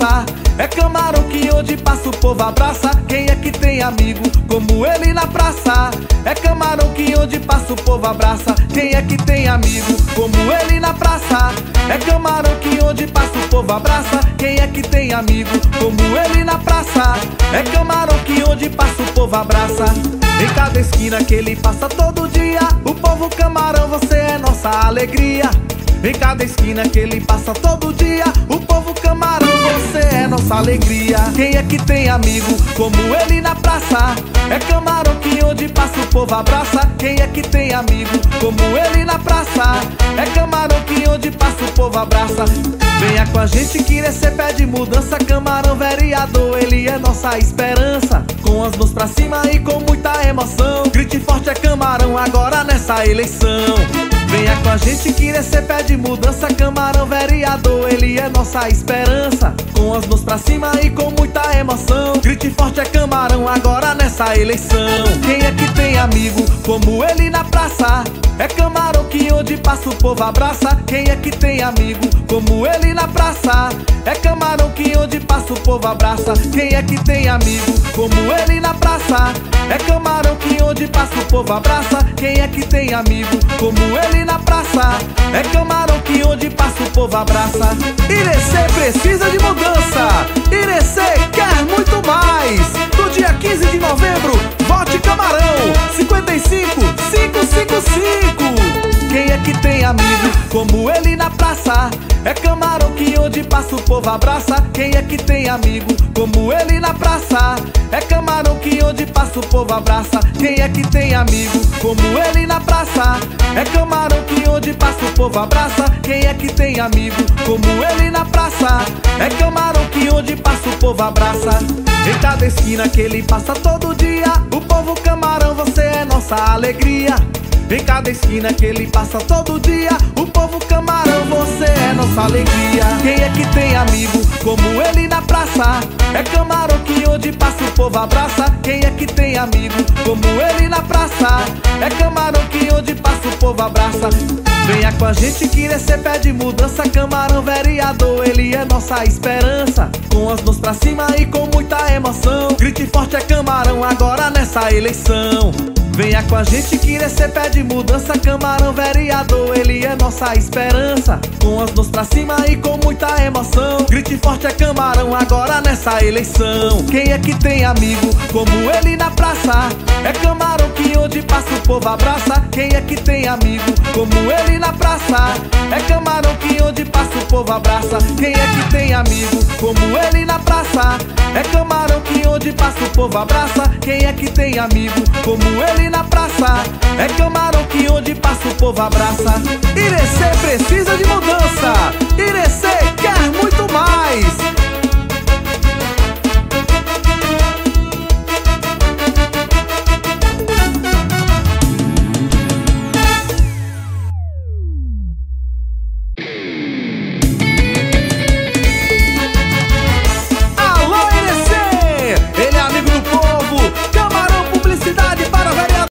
praça. É camarão que onde passa o povo abraça. Quem é que tem amigo como ele na praça? É camarão que onde passa o povo abraça. Quem é que tem amigo como ele na praça? É camarão que onde passa o povo abraça. Quem é que tem amigo como ele na praça? É camarão que onde passa o povo abraça. Em cada esquina que ele passa todo dia, o povo camarão, você é nossa alegria. Em cada esquina que ele passa todo dia. O povo camarão, você é nossa alegria. Quem é que tem amigo como ele na praça? É camarão que onde passa o povo abraça. Quem é que tem amigo como ele na praça? É camarão que onde passa o povo abraça. Venha com a gente que nesse pé de mudança. Camarão vereador, ele é nossa esperança. Com as mãos pra cima e com muita emoção. Grite forte é camarão agora nessa eleição Venha com a gente que nesse pé de mudança Camarão vereador, ele é nossa esperança. Com as mãos pra cima e com muita emoção. Grite forte é camarão agora nessa eleição. Quem é que tem amigo como ele na praça? É camarão que onde passa o povo abraça. Quem é que tem amigo como ele na praça? É camarão que onde passa o povo abraça. Quem é que tem amigo como ele É camarão que onde passa o povo abraça. Quem é que tem amigo como ele na praça? É camarão que onde passa o povo abraça. Irecê precisa de mudança. Irecê quer muito mais. No dia 15 de novembro, vote camarão. 55 555 Quem é que tem amigo como ele na praça? É camarão que onde passa o povo abraça. Quem é que tem amigo como ele na praça? É camarão que onde passa o povo abraça. Quem é que tem amigo como ele na praça? É camarão que onde passa o povo abraça. Quem é que tem amigo como ele na praça? É camarão que onde passa o povo abraça. Em cada esquina que ele passa todo dia. O povo camarão, você é nossa alegria. Em cada esquina que ele passa todo dia. O povo camarão, você é nossa alegria. Quem é que tem amigo como ele na praça? É povo abraça. Quem é que tem amigo como ele na praça? É camarão que onde passa o povo abraça. Venha com a gente que nesse pé de mudança. Camarão vereador, ele é nossa esperança. Com as mãos pra cima e com muita emoção. Grite forte é camarão agora nessa eleição Venha com a gente que nesse pé de mudança Camarão vereador, ele é nossa esperança Com as mãos pra cima e com muita emoção Grite forte é camarão agora nessa eleição Quem é que tem amigo como ele na praça? É camarão que onde passa o povo abraça Quem é que tem amigo como ele na praça? É camarão que onde passa o povo abraça Quem é que tem amigo como ele na praça? Onde passa o povo abraça. Quem é que tem amigo como ele na praça? É camarão que onde passa o povo abraça. Irecê precisa